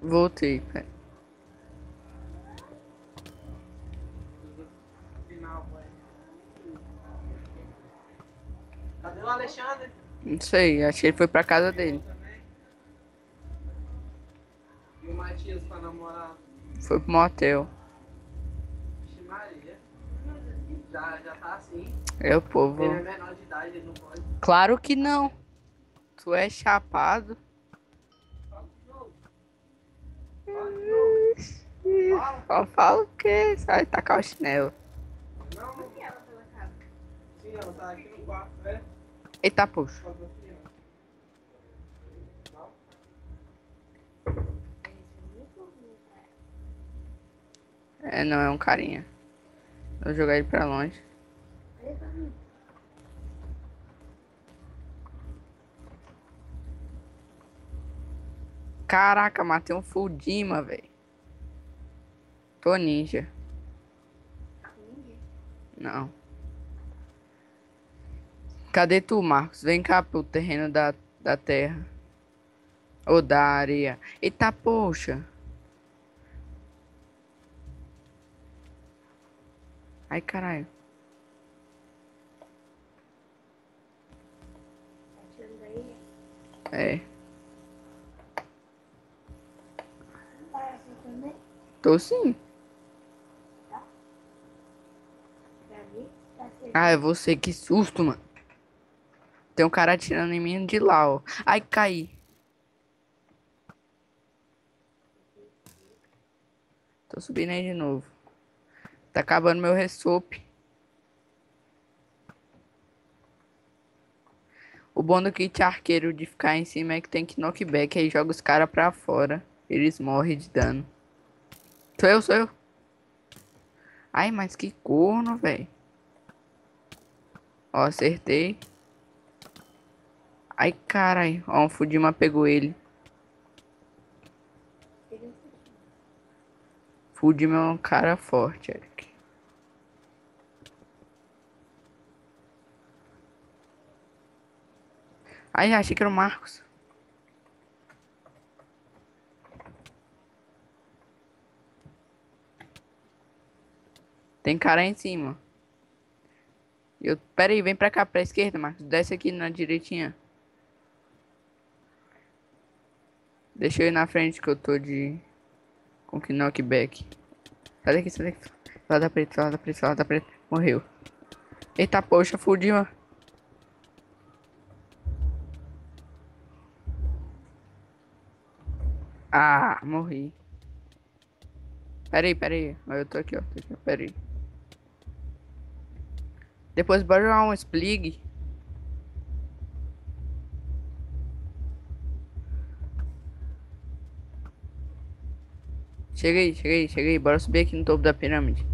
Voltei, pai. Cadê o Alexandre? Não sei, acho que ele foi pra casa dele. E o Matias pra namorar? Foi pro motel. Vixe Maria. Já, já tá assim. É o povo. Ele é menor de idade, ele não pode. Claro que não. Tu é chapado. Só fala o quê? Vai tacar o chinelo. Não, não. Sim, ela tá aqui no quarto, né? Eita, poxa. É, não, é um carinha. Vou jogar ele pra longe. Caraca, matei um Fudima, velho. Tô ninja. Não. Cadê tu, Marcos? Vem cá pro terreno da, da terra. Ou da areia. Eita, poxa. Ai, caralho. É. Tô sim. Ah, é você, que susto, mano. Tem um cara atirando em mim de lá, ó. Ai, caí. Tô subindo aí de novo. Tá acabando meu ressope. O bom do kit arqueiro de ficar em cima é que tem que knockback, aí joga os caras pra fora. Eles morrem de dano. Sou eu, sou eu. Ai, mas que corno, velho. Ó, acertei. Ai, carai. Ó, um Fudima pegou ele. Fudima é um cara forte, Eric. Ai, achei que era o Marcos. Tem cara em cima. Eu, pera aí, vem pra cá, pra esquerda, Marcos. Desce aqui na direitinha. Deixa eu ir na frente que eu tô de... Com que knockback. Sai daqui, sai daqui. Lá da preta, lá da preta, lá da preta. Morreu. Eita, poxa, fudiu, mano. Ah, morri. Pera aí, pera aí. Eu tô aqui, ó. Tô aqui, ó. Pera aí. Depois bora jogar um splig. Chega aí, chega aí, chega aí. Bora subir aqui no topo da pirâmide.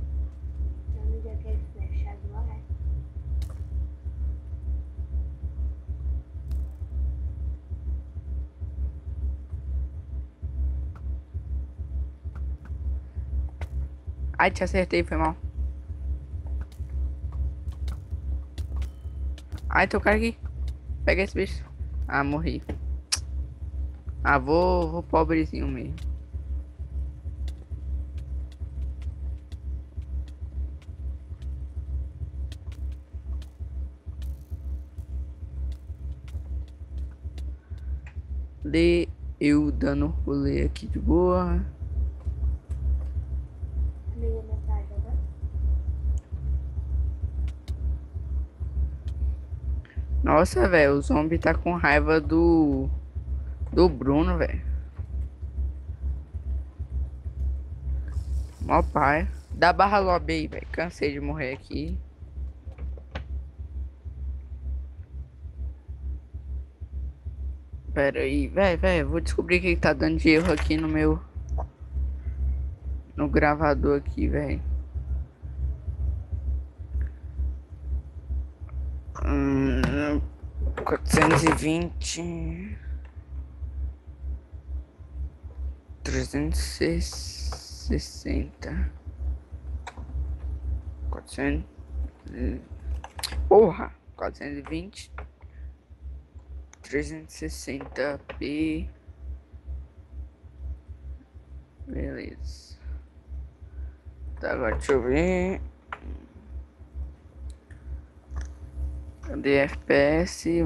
Ai, te acertei, foi mal. Ai, tem um cara aqui. Pega esse bicho. Ah, morri. Ah, vou, vou pobrezinho mesmo. Lê eu dando rolê aqui de boa. Nossa, velho, o zombie tá com raiva do. Do Bruno, velho. Mó pai. Dá barra lobby aí, velho. Cansei de morrer aqui. Pera aí, velho, velho. Vou descobrir que tá dando de erro aqui no meu. No gravador aqui, velho. 420 360 400 Porra, 420 360p Beleza. Tá, agora deixa eu ver. Cadê FPS?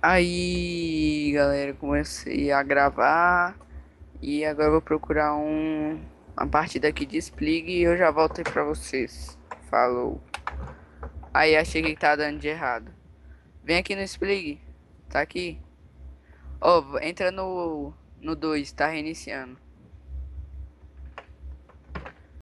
Aí, galera, comecei a gravar e agora eu vou procurar um uma partida de Splig e eu já volto aí pra vocês. Falou. Aí achei que tá dando de errado. Vem aqui no Splig. Tá aqui. Ó, oh, entra no no 2, tá reiniciando.